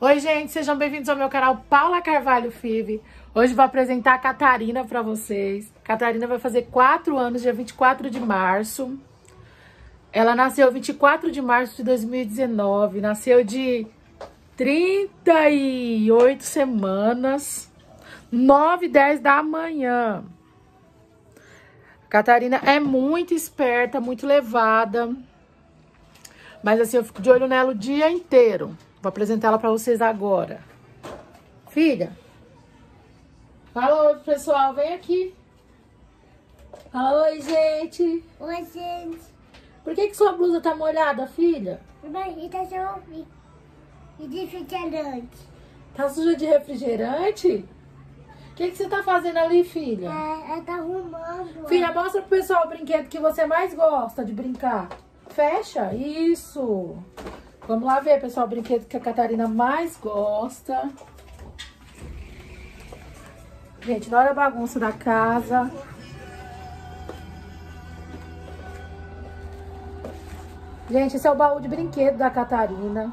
Oi, gente, sejam bem-vindos ao meu canal Paula Carvalho FIV. Hoje vou apresentar a Catarina para vocês. Catarina vai fazer 4 anos, dia 24 de março. Ela nasceu 24 de março de 2019, nasceu de 38 semanas, 9 e 10 da manhã. Catarina é muito esperta, muito levada. Mas assim, eu fico de olho nela o dia inteiro. Vou apresentar ela pra vocês agora. Filha. Fala oi, pessoal. Vem aqui. Fala oi, gente. Oi, gente. Por que, que sua blusa tá molhada, filha? Barriga só e de refrigerante. Tá suja de refrigerante? O que, que você tá fazendo ali, filha? É, ela tá arrumando. Filha, mostra pro pessoal o brinquedo que você mais gosta de brincar. Fecha. Isso. Vamos lá ver, pessoal, o brinquedo que a Catarina mais gosta. Gente, olha a bagunça da casa. Gente, esse é o baú de brinquedo da Catarina.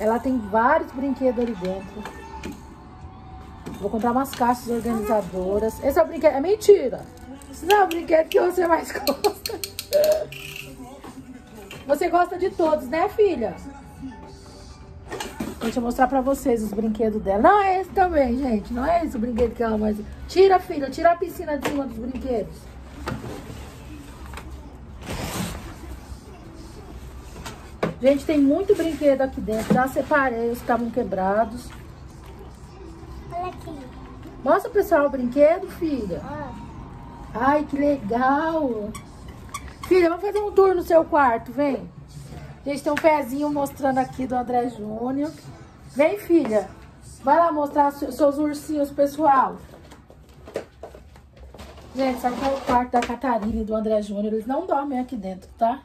Ela tem vários brinquedos ali dentro. Vou comprar umas caixas organizadoras. Esse é o brinquedo... É mentira! Esse não é o brinquedo que você mais gosta. Você gosta de todos, né, filha? Deixa eu mostrar pra vocês os brinquedos dela. Não é esse também, gente. Não é esse o brinquedo que ela mais... Tira, filha. Tira a piscina de cima dos brinquedos. Gente, tem muito brinquedo aqui dentro. Já separei os que estavam quebrados. Mostra, pessoal, o brinquedo, filha. Ó. Ai, que legal. Filha, vamos fazer um tour no seu quarto, vem. Gente, tem um pezinho mostrando aqui do André Júnior. Vem, filha. Vai lá mostrar seus ursinhos, pessoal. Gente, sabe qual é o quarto da Catarina e do André Júnior? Eles não dormem aqui dentro, tá?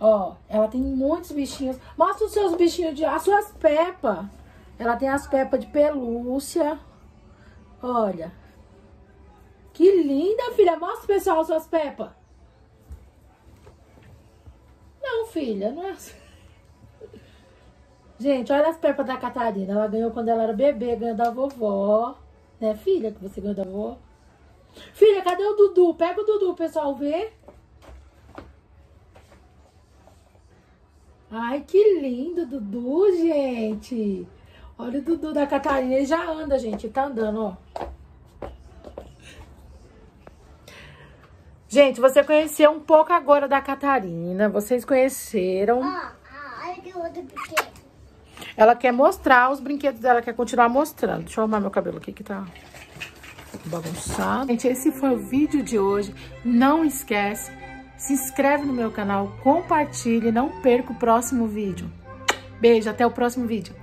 Ó, ela tem muitos bichinhos. Mostra os seus bichinhos de... As suas pepas. Ela tem as pepas de pelúcia. Olha. Que linda, filha. Mostra, pessoal, as suas pepas. Não, filha, não é assim. Gente, olha as pepas da Catarina. Ela ganhou quando ela era bebê, ganhou da vovó. Né, filha, que você ganhou da vovó? Filha, cadê o Dudu? Pega o Dudu, pessoal, ver. Ai, que lindo, Dudu, gente. Olha o Dudu da Catarina. Ele já anda, gente. Tá andando, ó. Gente, você conheceu um pouco agora da Catarina. Vocês conheceram. Ó, olha que outro pequeno. Ela quer mostrar os brinquedos dela, quer continuar mostrando. Deixa eu arrumar meu cabelo aqui que tá bagunçado. Gente, esse foi o vídeo de hoje. Não esquece, se inscreve no meu canal, compartilhe, não perca o próximo vídeo. Beijo, até o próximo vídeo.